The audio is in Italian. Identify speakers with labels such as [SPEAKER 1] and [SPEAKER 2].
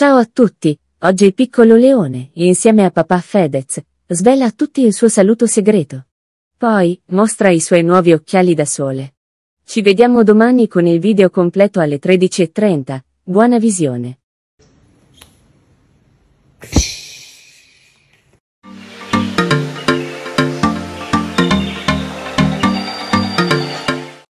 [SPEAKER 1] Ciao a tutti, oggi il piccolo leone, insieme a papà Fedez, svela a tutti il suo saluto segreto. Poi, mostra i suoi nuovi occhiali da sole. Ci vediamo domani con il video completo alle 13.30, buona visione.